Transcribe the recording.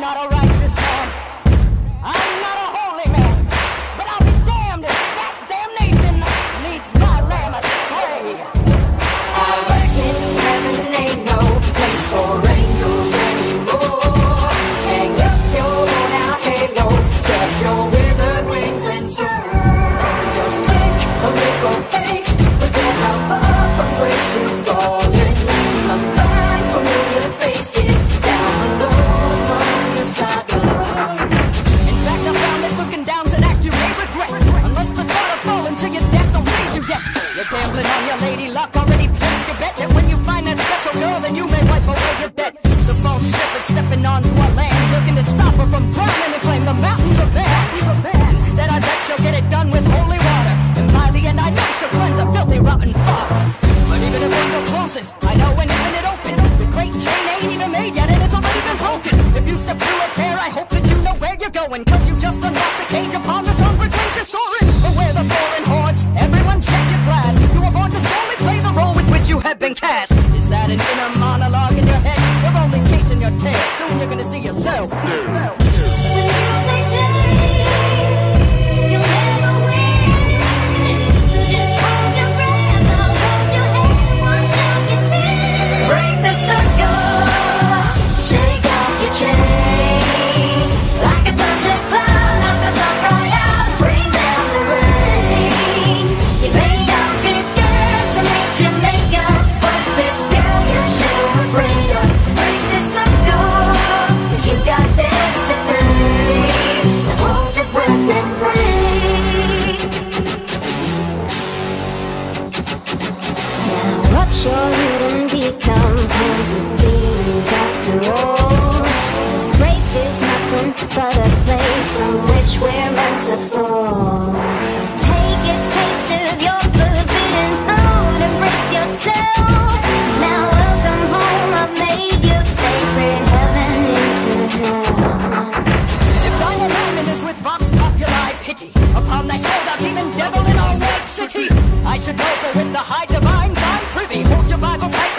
not a death you yet. You're gambling on your lady luck, already placed your bet. And when you find that special girl, then you may wipe away your debt. The false shepherd stepping onto our land, looking to stop her from drowning and claim the mountains are there. Instead, I bet she'll get it done with holy water. And by the end, I know she'll cleanse a filthy, rotten father. But even if one closest, I know when even it open, the great chain ain't even made yet, and it's already been broken. If you step through a tear, I hope that you know where you're going. Cause you just unlocked have been cast. Is that an inner monologue in your head? You're only chasing your tail, soon you're gonna see yourself. sure didn't after all This place is nothing but a place from which we're meant to fall take a taste of your forbidden embrace yourself Now welcome home, I've made your sacred heaven into hell If with Vox pity Upon thy soul, thou demon devil in our white city. I should go with the high divine heavy. Won't you vibe a